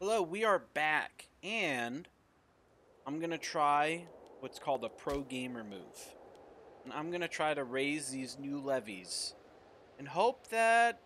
Hello, we are back, and I'm gonna try what's called a pro gamer move. And I'm gonna try to raise these new levies and hope that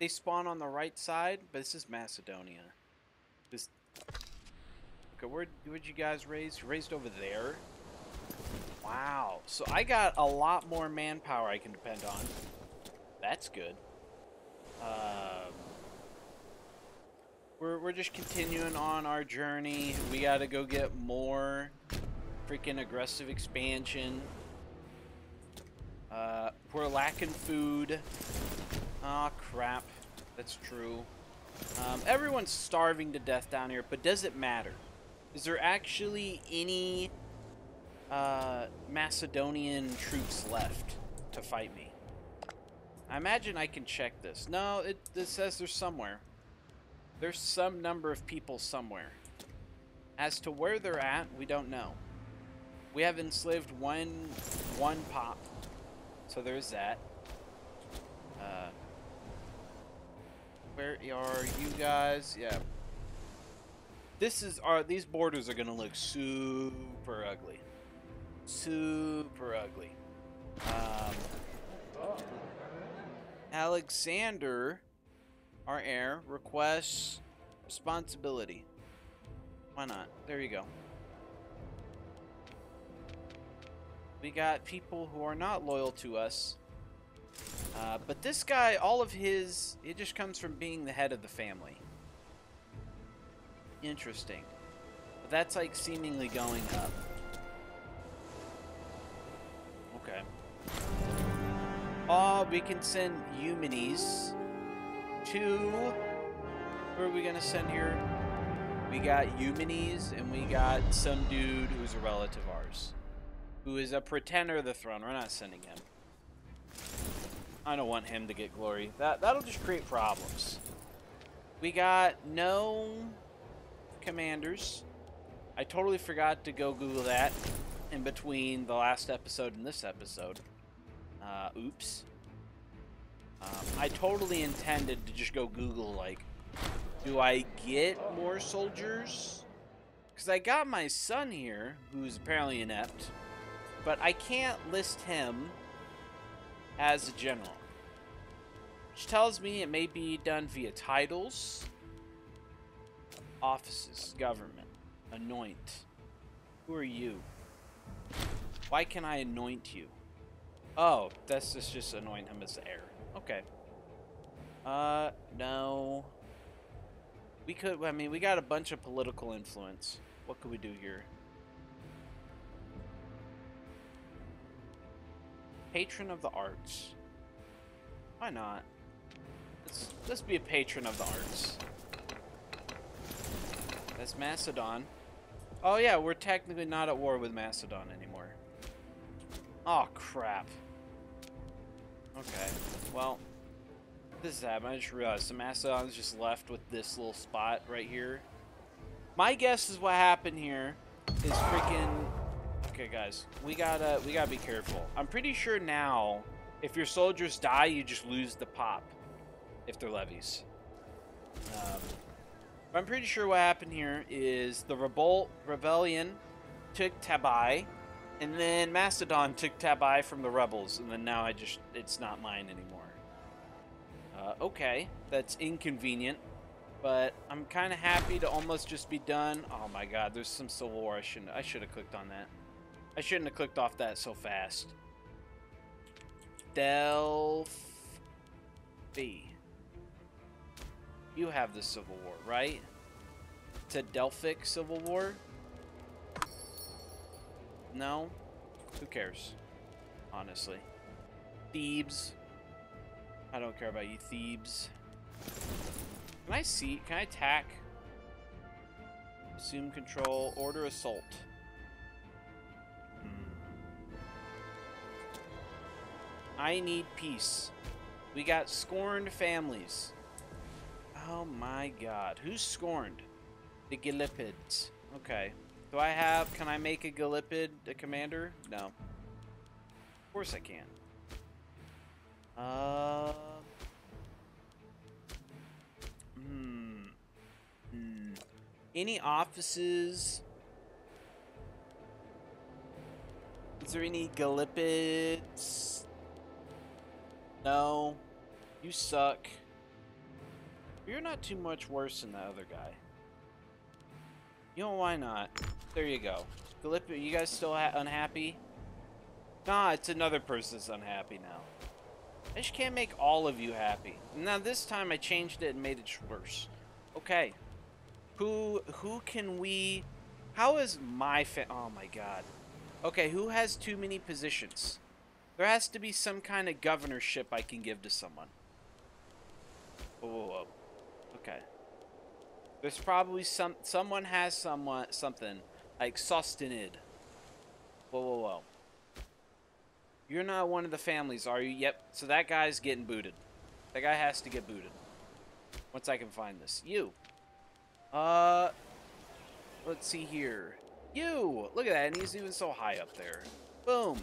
they spawn on the right side, but this is Macedonia. This Okay, where would you guys raise? You raised over there? Wow. So I got a lot more manpower I can depend on. That's good. Um we're, we're just continuing on our journey. We gotta go get more freaking aggressive expansion. Uh, we're lacking food. oh, crap. That's true. Um, everyone's starving to death down here, but does it matter? Is there actually any uh, Macedonian troops left to fight me? I imagine I can check this. No, it, it says there's somewhere. There's some number of people somewhere. As to where they're at, we don't know. We have enslaved one one pop. So there's that. Uh, where are you guys? Yeah. This is our these borders are gonna look super ugly. Super ugly. Um, Alexander our heir requests responsibility. Why not? There you go. We got people who are not loyal to us. Uh, but this guy, all of his, it just comes from being the head of the family. Interesting. But that's like seemingly going up. Okay. Oh, we can send Eumenes to... Who are we going to send here? We got Eumenes, and we got some dude who's a relative of ours. Who is a pretender of the throne. We're not sending him. I don't want him to get glory. That, that'll just create problems. We got no commanders. I totally forgot to go Google that in between the last episode and this episode. Uh, oops. Um, I totally intended to just go Google, like, do I get more soldiers? Because I got my son here, who's apparently inept, but I can't list him as a general. Which tells me it may be done via titles, offices, government, anoint. Who are you? Why can I anoint you? Oh, that's just, just anoint him as the heir. Okay. Uh, no. We could, I mean, we got a bunch of political influence. What could we do here? Patron of the arts. Why not? Let's, let's be a patron of the arts. That's Macedon. Oh yeah, we're technically not at war with Macedon anymore. Oh crap. Okay, well, this is happening. I just realized the Macedon's just left with this little spot right here. My guess is what happened here is freaking... Okay, guys, we gotta we gotta be careful. I'm pretty sure now, if your soldiers die, you just lose the pop if they're levies. Um, I'm pretty sure what happened here is the revolt rebellion took Tabai, and then Macedon took Tabai from the rebels, and then now I just, it's not mine anymore. Uh, okay, that's inconvenient, but I'm kind of happy to almost just be done. Oh my god, there's some Civil War. I shouldn't, I should have clicked on that. I shouldn't have clicked off that so fast. Delphi. You have the Civil War, right? To Delphic Civil War? No? Who cares? Honestly. Thebes. I don't care about you, Thebes. Can I see? Can I attack? Assume control. Order assault. Hmm. I need peace. We got scorned families. Oh my god. Who's scorned? The Gillipids. Okay. Do I have, can I make a Gallipid a commander? No. Of course I can. Uh. Hmm. Hmm. Any offices? Is there any Gallipids? No. You suck. You're not too much worse than the other guy. You know, why not? There you go. Gallipid, you guys still unhappy? Nah, it's another person's unhappy now. I just can't make all of you happy. Now this time I changed it and made it worse. Okay. Who who can we How is my fa Oh my god. Okay, who has too many positions? There has to be some kind of governorship I can give to someone. Whoa, whoa, whoa. Okay. There's probably some someone has someone something Sostenid. Whoa, whoa, whoa. You're not one of the families, are you? Yep. So that guy's getting booted. That guy has to get booted. Once I can find this. You. Uh, let's see here. You! Look at that, and he's even so high up there. Boom.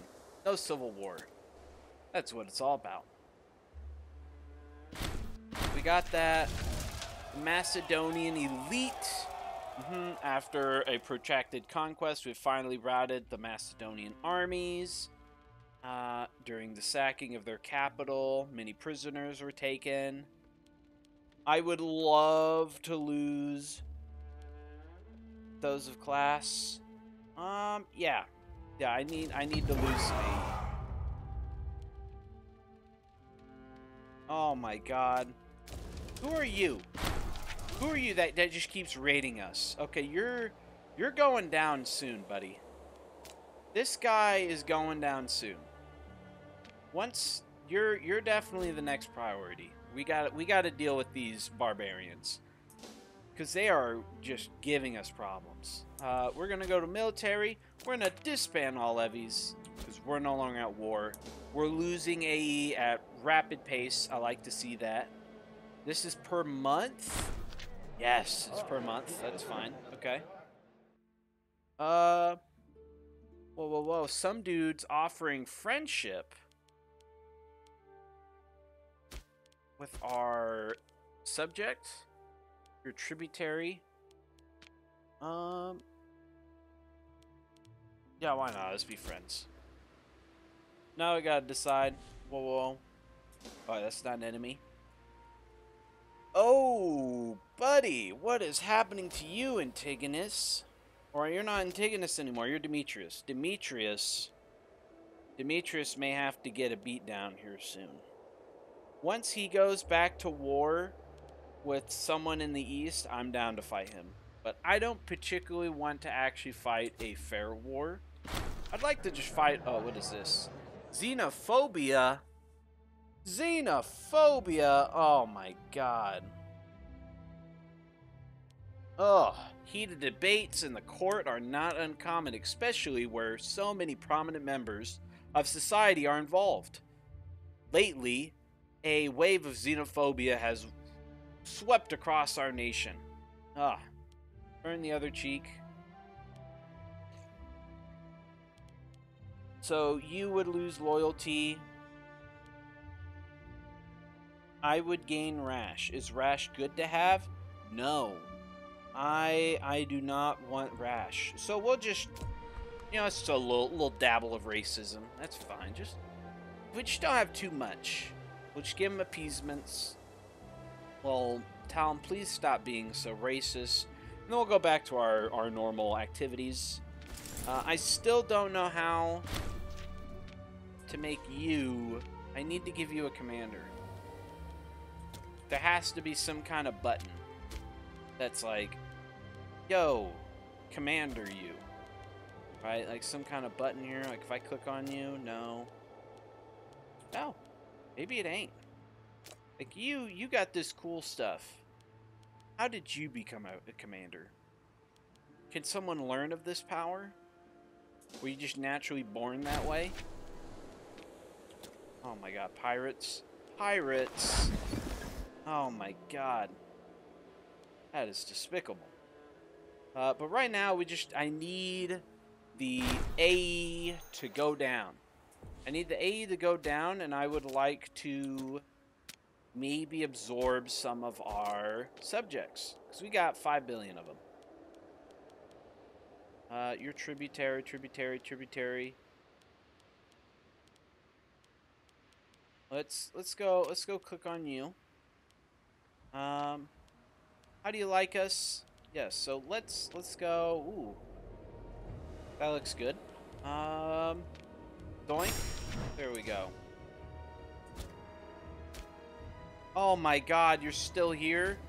No civil war. That's what it's all about. We got that Macedonian elite. Mm -hmm. After a protracted conquest, we finally routed the Macedonian armies. Uh, during the sacking of their capital, many prisoners were taken. I would love to lose those of class. Um, yeah. Yeah, I need I need to lose a Oh my god. Who are you? Who are you that, that just keeps raiding us? Okay, you're you're going down soon, buddy. This guy is going down soon once you're you're definitely the next priority. We got we got to deal with these barbarians because they are just giving us problems. Uh, we're gonna go to military. We're gonna disband all levies because we're no longer at war. We're losing AE at rapid pace. I like to see that. This is per month. Yes, it's per month. That's fine. Okay. Uh. Whoa, whoa, whoa! Some dudes offering friendship. with our subject, your tributary. Um, yeah, why not? Let's be friends. Now we gotta decide. Whoa, whoa. Oh, that's not an enemy. Oh, buddy, what is happening to you, Antigonus? Or you're not Antigonus anymore, you're Demetrius. Demetrius... Demetrius may have to get a beat down here soon once he goes back to war with someone in the east, I'm down to fight him. But I don't particularly want to actually fight a fair war. I'd like to just fight... Oh, what is this? Xenophobia? Xenophobia? Oh my god. Ugh. Heated debates in the court are not uncommon, especially where so many prominent members of society are involved. Lately, a wave of xenophobia has swept across our nation. Ah, turn the other cheek. So you would lose loyalty. I would gain rash. Is rash good to have? No. I I do not want rash. So we'll just you know, it's just a little little dabble of racism. That's fine. Just we just don't have too much. We'll just give him appeasements. Well, him, please stop being so racist. And then we'll go back to our, our normal activities. Uh, I still don't know how to make you... I need to give you a commander. There has to be some kind of button that's like, yo, commander you. Right? Like some kind of button here. Like if I click on you, no. No. Maybe it ain't. Like, you, you got this cool stuff. How did you become a, a commander? Can someone learn of this power? Were you just naturally born that way? Oh my god, pirates. Pirates! Oh my god. That is despicable. Uh, but right now, we just, I need the A to go down. I need the AE to go down, and I would like to maybe absorb some of our subjects. Because we got 5 billion of them. Uh, your tributary, tributary, tributary. Let's let's go let's go click on you. Um, how do you like us? Yes. So let's let's go. Ooh, that looks good. Um, doink. There we go. Oh my God, you're still here.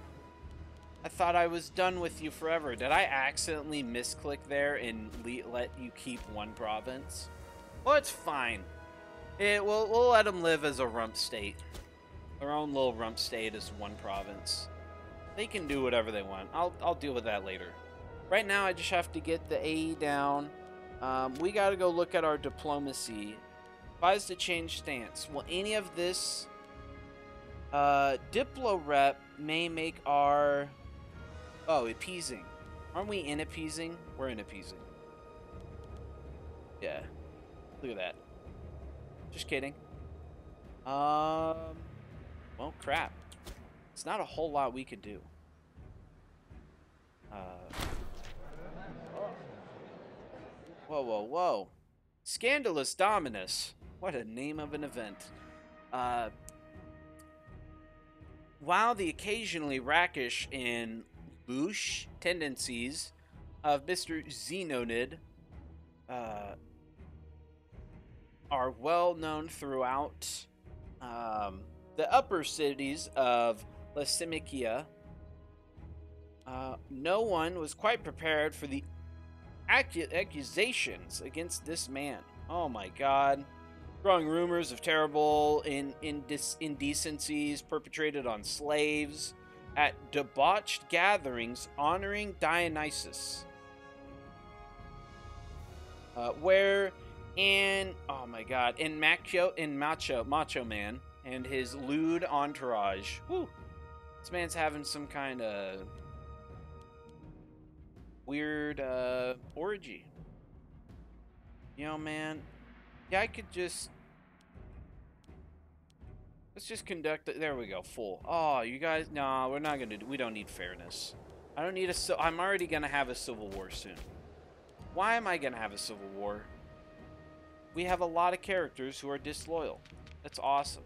I thought I was done with you forever. Did I accidentally misclick there and let you keep one province? Well, it's fine. It, we'll, we'll let him live as a rump state. Their own little rump state as one province. They can do whatever they want. I'll, I'll deal with that later. Right now, I just have to get the AE down. Um, we got to go look at our diplomacy. Advise to change stance. Will any of this... Uh, Diplo rep may make our Oh, appeasing. Aren't we in appeasing? We're in appeasing. Yeah. Look at that. Just kidding. Um. Well, crap. It's not a whole lot we could do. Uh. Whoa, whoa, whoa. Scandalous Dominus. What a name of an event. Uh. While the occasionally rakish and boosh tendencies of Mr. Xenonid uh, are well known throughout um, the upper cities of Lysimachia. Uh, no one was quite prepared for the accu accusations against this man. Oh my god. Growing rumors of terrible in, in indecencies perpetrated on slaves, at debauched gatherings honoring Dionysus. Uh, where in oh my god in macho in macho macho man and his lewd entourage whew, this man's having some kind of weird uh, orgy you know man yeah i could just Let's just conduct it. There we go. Full. Oh, you guys. No, we're not gonna. Do, we don't need fairness. I don't need a. I'm already gonna have a civil war soon. Why am I gonna have a civil war? We have a lot of characters who are disloyal. That's awesome.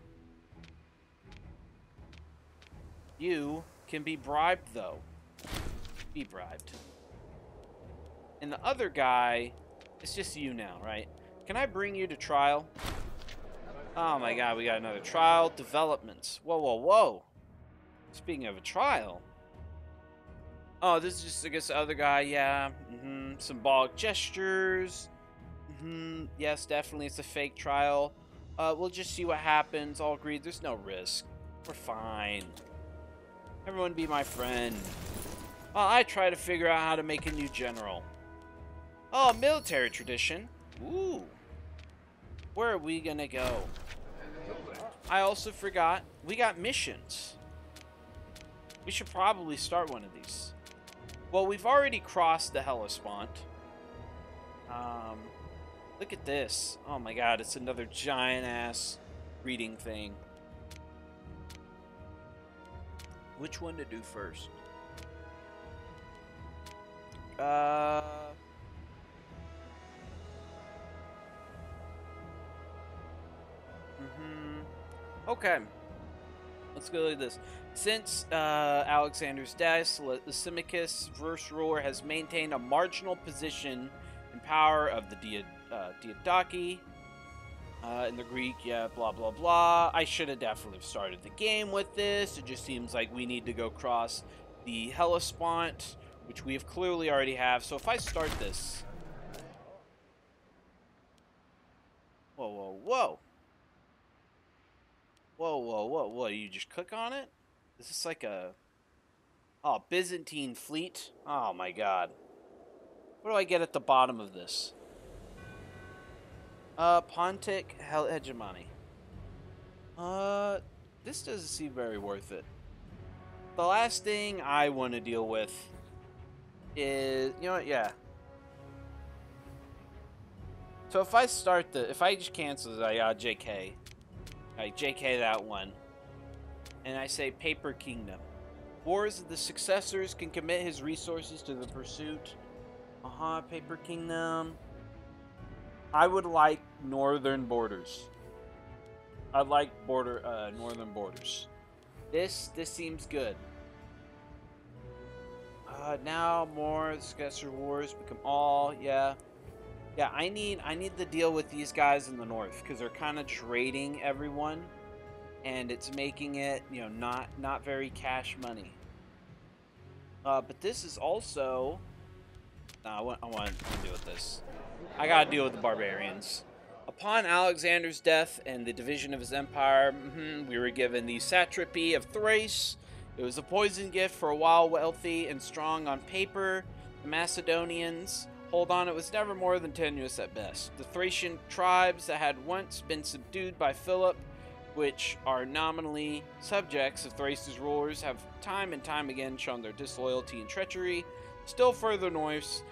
You can be bribed though. Be bribed. And the other guy, it's just you now, right? Can I bring you to trial? Oh my god, we got another trial. Developments. Whoa, whoa, whoa. Speaking of a trial. Oh, this is just, I guess, the other guy. Yeah. Mm -hmm. Symbolic gestures. Mm -hmm. Yes, definitely. It's a fake trial. Uh, we'll just see what happens. All agreed. There's no risk. We're fine. Everyone be my friend. Well, I try to figure out how to make a new general. Oh, military tradition. Ooh. Where are we gonna go? I also forgot, we got missions. We should probably start one of these. Well, we've already crossed the Hellespont. Um, look at this. Oh my god, it's another giant-ass reading thing. Which one to do first? Uh... Mhm. Okay. Let's go at this. Since uh, Alexander's death, Lysimachus, first ruler, has maintained a marginal position in power of the Dia, uh, Diadochi. Uh, in the Greek, yeah, blah, blah, blah. I should have definitely started the game with this. It just seems like we need to go cross the Hellespont, which we have clearly already have. So if I start this... Whoa, whoa, whoa. Whoa, whoa, whoa, whoa. You just click on it? Is this like a... Oh, Byzantine fleet? Oh my god. What do I get at the bottom of this? Uh, Pontic hegemony. Uh, this doesn't seem very worth it. The last thing I want to deal with is, you know what, yeah. So if I start the, if I just cancel the uh, JK, I JK that one. And I say Paper Kingdom. Wars of the successors can commit his resources to the pursuit Uh-huh, Paper Kingdom. I would like northern borders. I'd like border uh, northern borders. This this seems good. Uh, now more Sketcher Wars become all yeah. Yeah, I need I need to deal with these guys in the north because they're kind of trading everyone, and it's making it you know not not very cash money. Uh, but this is also. Nah, I want I want to deal with this. I gotta deal with the barbarians. Upon Alexander's death and the division of his empire, mm -hmm, we were given the satrapy of Thrace. It was a poison gift for a while wealthy and strong on paper. The Macedonians Hold on, it was never more than tenuous at best. The Thracian tribes that had once been subdued by Philip, which are nominally subjects of Thrace's rulers, have time and time again shown their disloyalty and treachery. Still further north,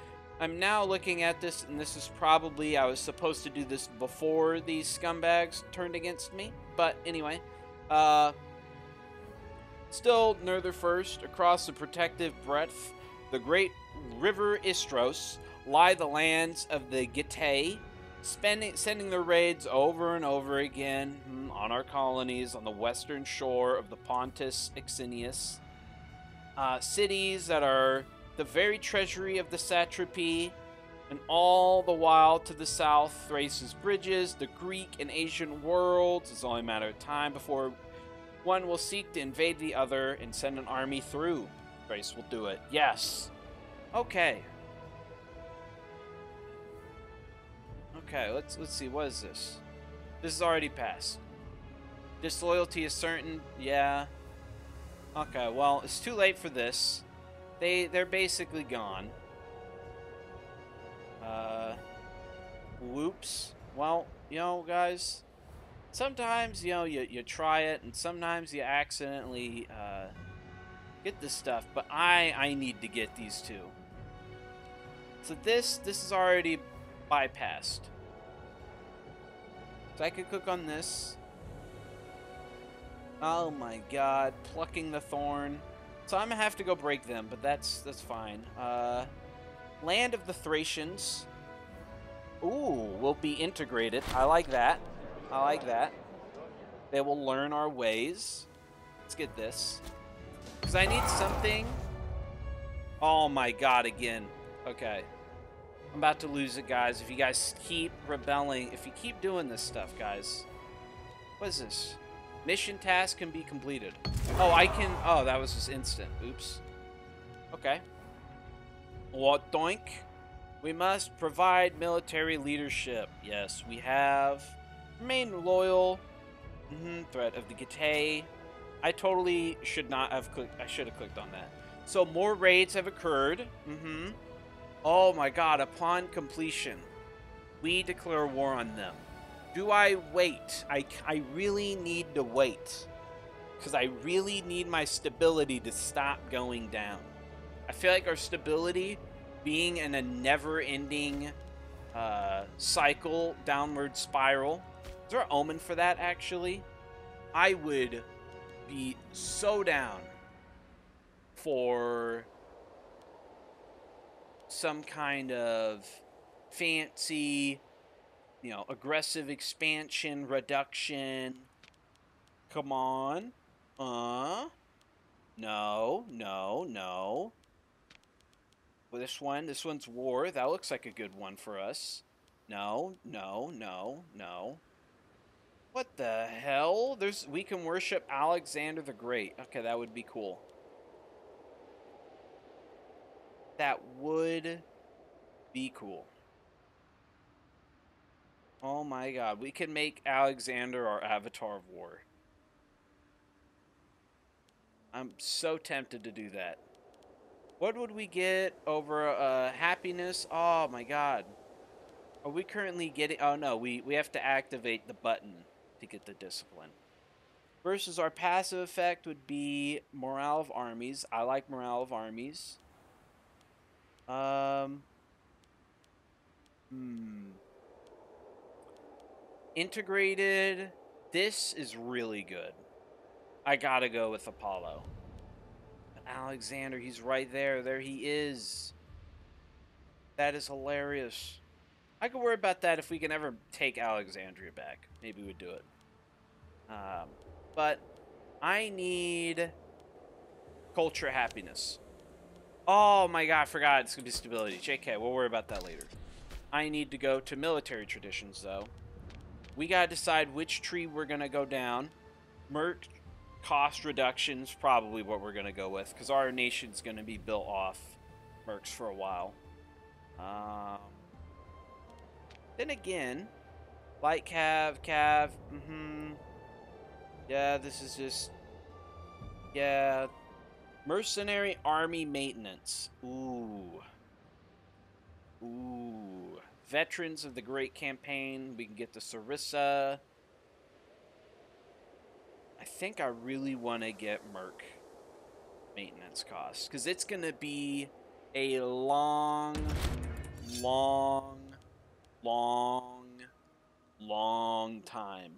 I'm now looking at this, and this is probably, I was supposed to do this before these scumbags turned against me. But anyway, uh, still Nerther first, across the protective breadth, the great river Istros, lie the lands of the Getae, spending, sending their raids over and over again hmm, on our colonies on the western shore of the Pontus Ixenius. Uh, cities that are the very treasury of the satrapy, and all the while to the south, Thrace's bridges, the Greek and Asian worlds. It's only a matter of time before one will seek to invade the other and send an army through. Thrace will do it. Yes. Okay. Okay, let's let's see. What is this? This is already passed. Disloyalty is certain. Yeah. Okay, well, it's too late for this. They they're basically gone. Uh whoops. Well, you know, guys, sometimes, you know, you, you try it and sometimes you accidentally uh, get this stuff, but I I need to get these two. So this this is already bypassed. So I could cook on this. Oh my god, plucking the thorn. So I'm gonna have to go break them, but that's that's fine. Uh, Land of the Thracians. Ooh, will be integrated. I like that. I like that. They will learn our ways. Let's get this. Because I need something. Oh my god, again. Okay. I'm about to lose it, guys. If you guys keep rebelling, if you keep doing this stuff, guys. What is this? Mission task can be completed. Oh, I can... Oh, that was just instant. Oops. Okay. What doink? We must provide military leadership. Yes, we have. Remain loyal. Mm -hmm. Threat of the Getae. I totally should not have clicked... I should have clicked on that. So more raids have occurred. Mm-hmm. Oh my god, upon completion, we declare war on them. Do I wait? I, I really need to wait. Because I really need my stability to stop going down. I feel like our stability being in a never-ending uh, cycle, downward spiral. Is there an omen for that, actually? I would be so down for some kind of fancy, you know, aggressive expansion, reduction. Come on. Uh. No, no, no. Well, this one, this one's war. That looks like a good one for us. No, no, no, no. What the hell? There's we can worship Alexander the Great. Okay, that would be cool. that would be cool. Oh my god, we can make Alexander our avatar of war. I'm so tempted to do that. What would we get over uh, happiness? Oh my god. Are we currently getting... Oh no, we, we have to activate the button to get the discipline. Versus our passive effect would be morale of armies. I like morale of armies. Um. Hmm. Integrated. This is really good. I gotta go with Apollo. Alexander, he's right there. There he is. That is hilarious. I could worry about that if we can ever take Alexandria back. Maybe we'd do it. Um, but I need culture happiness. Oh my god, I forgot. It's going to be stability. JK, we'll worry about that later. I need to go to military traditions, though. We got to decide which tree we're going to go down. Merc cost reductions probably what we're going to go with because our nation's going to be built off mercs for a while. Um, then again, light cav, cav, mm-hmm. Yeah, this is just... Yeah. Mercenary army maintenance. Ooh. Ooh. Veterans of the Great Campaign. We can get the Sarissa. I think I really want to get Merc maintenance costs. Because it's going to be a long, long, long, long time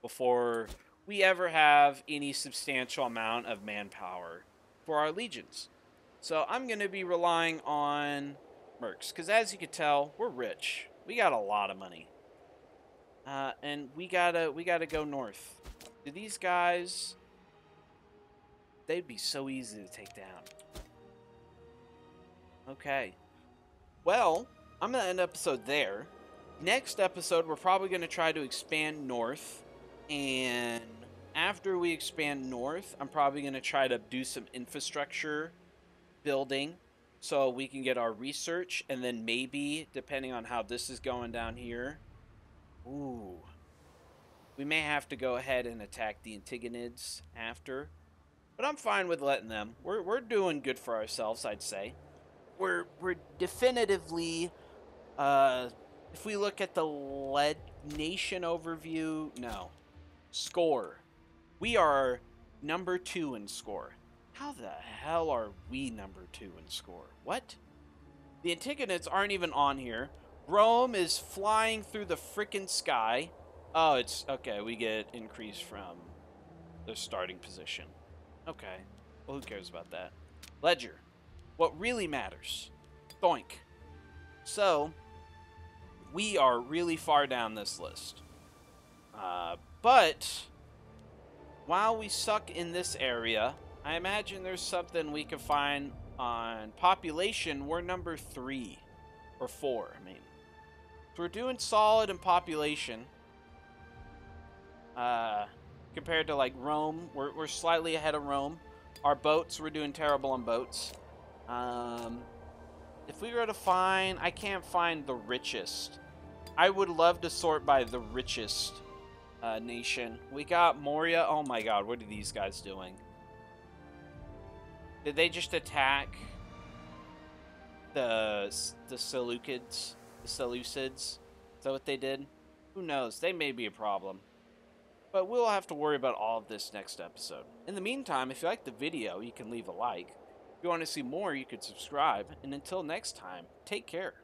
before we ever have any substantial amount of manpower for our legions. So I'm going to be relying on mercs. Because as you can tell, we're rich. We got a lot of money. Uh, and we gotta we gotta go north. Do these guys? They'd be so easy to take down. Okay. Well, I'm gonna end episode there. Next episode, we're probably gonna try to expand north, and after we expand north, I'm probably gonna try to do some infrastructure building so we can get our research and then maybe depending on how this is going down here ooh we may have to go ahead and attack the Antigonids after but I'm fine with letting them. We're, we're doing good for ourselves I'd say. We're we're definitively uh if we look at the lead nation overview no. Score. We are number two in score how the hell are we number two in score? What? The Antigonids aren't even on here. Rome is flying through the freaking sky. Oh, it's okay. We get increase from the starting position. Okay. Well, who cares about that? Ledger. What really matters. Boink. So, we are really far down this list. Uh, but, while we suck in this area, I imagine there's something we can find on population. We're number three or four. I mean, so we're doing solid in population. Uh, compared to like Rome, we're we're slightly ahead of Rome. Our boats, we're doing terrible on boats. Um, if we were to find, I can't find the richest. I would love to sort by the richest uh, nation. We got Maurya. Oh my god, what are these guys doing? Did they just attack the the Seleucids? The Seleucids? Is that what they did? Who knows? They may be a problem. But we'll have to worry about all of this next episode. In the meantime, if you like the video, you can leave a like. If you want to see more, you could subscribe. And until next time, take care.